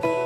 Bye.